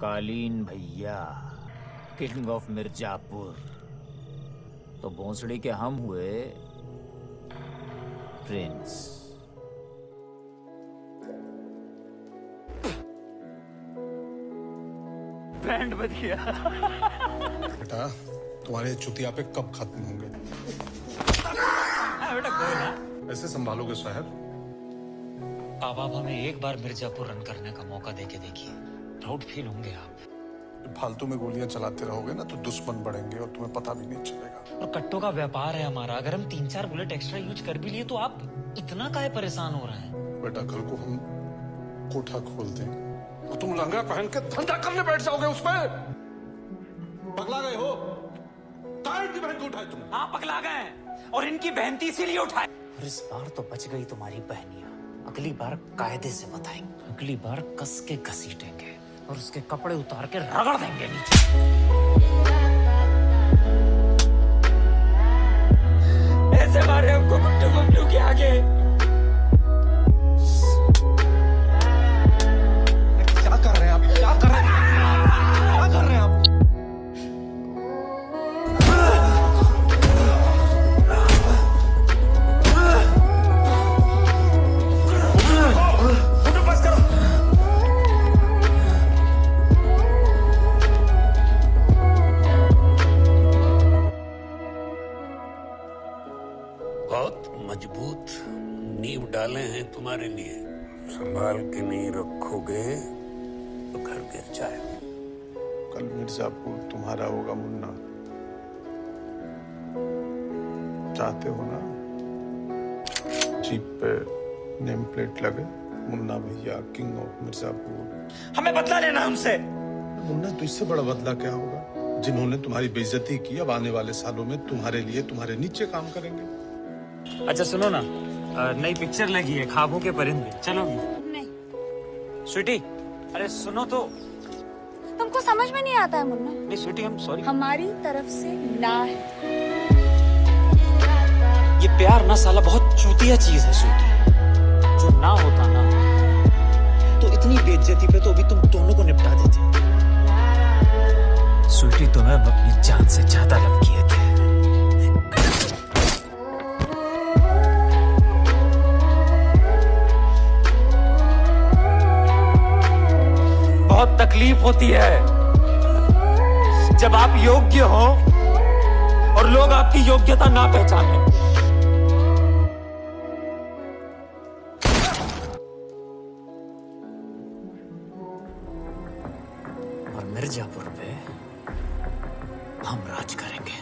कालीन भैया king of Mirzapur. तो भोसड़ी के हम हुए प्रिंस बैंड बज गया। बेटा तुम्हारे चुतिया पे कब खत्म होंगे? ना। ऐसे संभालोगे साहब? अब आप हमें एक बार मिर्जापुर रन करने का मौका देके देखिए। प्राउड फील होंगे आप। फालतू में गोलियाँ चलाते रहोगे ना तो दुश्मन बढ़ेंगे और तुम्हें पता भी नहीं चलेगा। और कट्टों का व्यापार है हमारा। अगर हम तीन चार बुलेट एक्स्ट्रा यूज़ कर भी लिए तो आप इतना काहे परेशान हो रहे हैं? बेटा कल को हम कोठा खोल दें और तुम लंगा पहन के धंधा करने बैठ जाओगे उस पर। पगला गए हो? की बहन को उठाए तुम हाँ पगला गए और इनकी बहनती इसीलिए उठाए। और इस बार तो बच गई तुम्हारी बहनिया। अगली बार कायदे से बताएँगे। अगली बार कस के घसीटेंगे। और उसके कपड़े उतार के रगड़ देंगे नीचे। मज़बूत नींव डाले हैं तुम्हारे लिए। संभाल के नहीं रखोगे तो घर गिर जाएगा कल मिर्जापुर तुम्हारा होगा मुन्ना। चाहते हो ना? जीप पे नेम प्लेट लगे मुन्ना भैया किंग ऑफ़ मिर्जापुर हमें बदला लेना हमसे मुन्ना तो इससे बड़ा बदला क्या होगा? जिन्होंने तुम्हारी बेइज्जती की अब आने वाले सालों में तुम्हारे लिए तुम्हारे नीचे काम करेंगे। अच्छा सुनो ना। नई पिक्चर लगी है खाबों के परिंदे। चलो। नहीं। स्वीटी अरे सुनो तो। तुमको समझ में नहीं आता है मुन्ना? नहीं स्वीटी हम सॉरी हमारी तरफ़ से ना है। ये प्यार ना साला बहुत चूतिया चीज़ है स्वीटी। जो ना होता ना। तो इतनी बेइज्जती पे तो अभी तुम दोनों को निपटा देते। स्वीटी तुम्हें अब अपनी जान से ज़्यादा लव किए थे बहुत तकलीफ़ होती है। जब आप योग्य हो और लोग आपकी योग्यता ना पहचाने। और मिर्जापुर पे हम राज करेंगे।